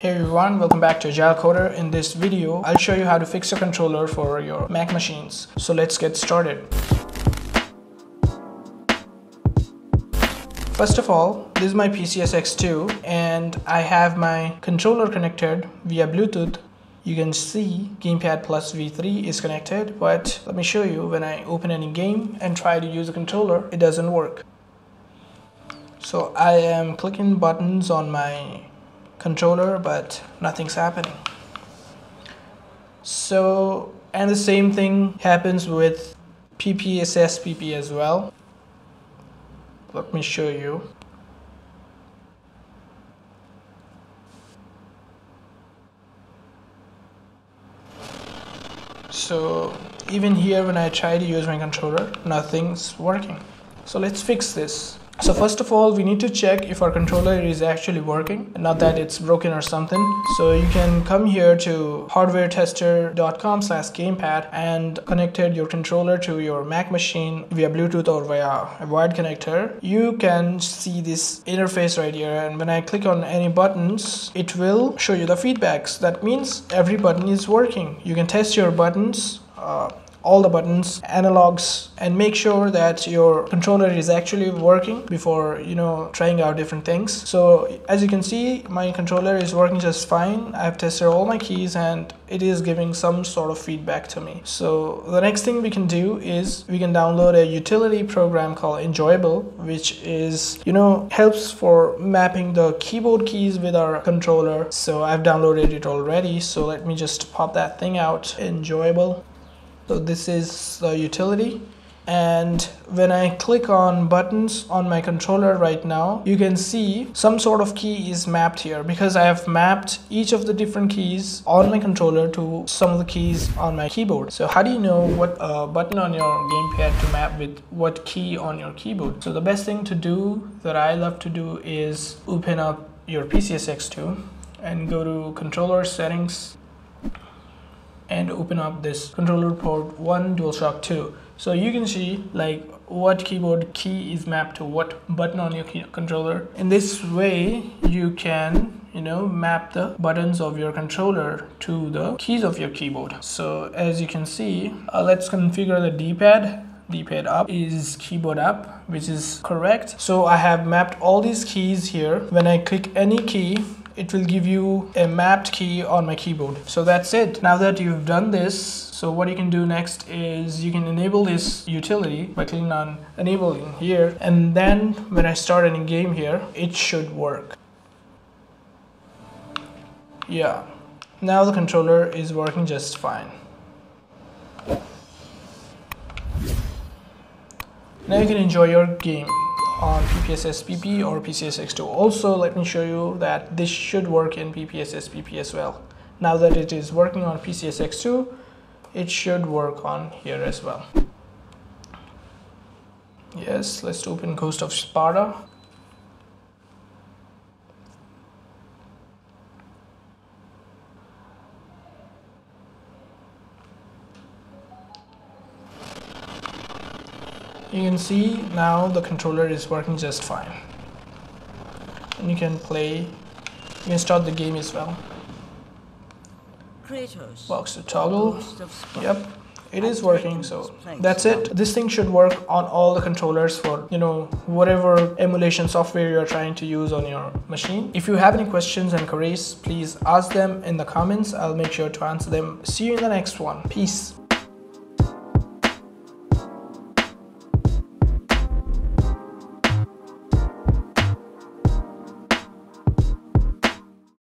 Hey everyone, welcome back to Agile Coder. In this video, I'll show you how to fix your controller for your Mac machines. So let's get started. First of all, this is my PCSX2 and I have my controller connected via Bluetooth. You can see Gamepad Plus V3 is connected, but let me show you when I open any game and try to use the controller, it doesn't work. So I am clicking buttons on my controller but nothing's happening. So and the same thing happens with PPSSPP as well. Let me show you. So even here when I try to use my controller nothing's working. So let's fix this so first of all, we need to check if our controller is actually working, not that it's broken or something. So you can come here to hardwaretester.com slash gamepad and connected your controller to your Mac machine via Bluetooth or via a wired connector. You can see this interface right here and when I click on any buttons, it will show you the feedbacks. That means every button is working. You can test your buttons uh, all the buttons analogs and make sure that your controller is actually working before you know trying out different things. So as you can see my controller is working just fine. I've tested all my keys and it is giving some sort of feedback to me. So the next thing we can do is we can download a utility program called enjoyable which is you know helps for mapping the keyboard keys with our controller. So I've downloaded it already. So let me just pop that thing out. Enjoyable so this is the utility. And when I click on buttons on my controller right now you can see some sort of key is mapped here because I have mapped each of the different keys on my controller to some of the keys on my keyboard. So how do you know what uh, button on your gamepad to map with what key on your keyboard? So the best thing to do that I love to do is open up your PCSX2 and go to controller settings and open up this controller port 1 DualShock 2 so you can see like what keyboard key is mapped to what button on your controller. In this way you can you know map the buttons of your controller to the keys of your keyboard. So as you can see uh, let's configure the d-pad. D-pad up is keyboard up which is correct. So i have mapped all these keys here. When i click any key it will give you a mapped key on my keyboard. So that's it. Now that you've done this, so what you can do next is you can enable this utility by clicking on enabling here. And then when I start any game here, it should work. Yeah, now the controller is working just fine. Now you can enjoy your game on PPSSPP or PCSX2. Also, let me show you that this should work in PPSSPP as well. Now that it is working on PCSX2, it should work on here as well. Yes, let's open Ghost of Sparta. You can see now the controller is working just fine. And you can play you can start the game as well. Box to toggle. Yep it is working so that's it. This thing should work on all the controllers for you know whatever emulation software you're trying to use on your machine. If you have any questions and queries please ask them in the comments. I'll make sure to answer them. See you in the next one. Peace